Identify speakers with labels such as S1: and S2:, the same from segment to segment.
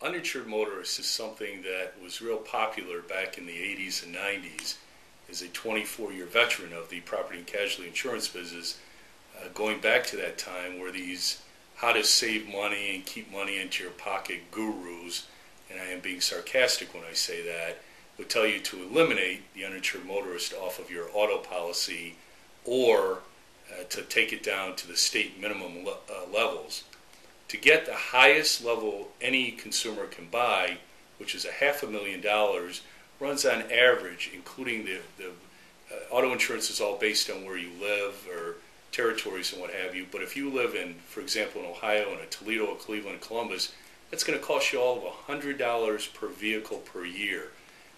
S1: uninsured motorists is something that was real popular back in the 80s and 90s. As a 24 year veteran of the property and casualty insurance business, uh, going back to that time where these how to save money and keep money into your pocket gurus, and I am being sarcastic when I say that, would tell you to eliminate the uninsured motorist off of your auto policy or uh, to take it down to the state minimum le- uh, levels. To get the highest level any consumer can buy, which is a half a million dollars, runs on average, including the, the uh, auto insurance is all based on where you live or territories and what have you. But if you live in, for example, in Ohio and a Toledo, a Cleveland, Columbus, that's going to cost you all of $100 per vehicle per year.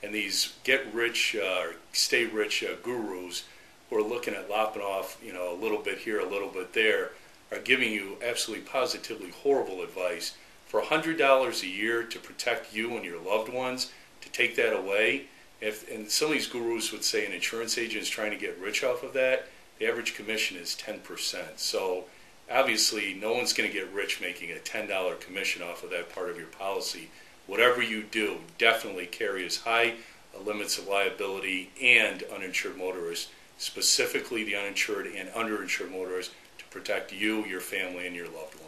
S1: And these get rich uh, or stay rich uh, gurus who are looking at lopping off, you know, a little bit here, a little bit there, are giving you absolutely positively horrible advice. For $100 a year to protect you and your loved ones, to take that away, if and some of these gurus would say an insurance agent is trying to get rich off of that, the average commission is 10%. So obviously, no one's going to get rich making a $10 commission off of that part of your policy. Whatever you do, definitely carry as high limits of liability and uninsured motorists, specifically the uninsured and underinsured motorists, to protect you, your family, and your loved ones.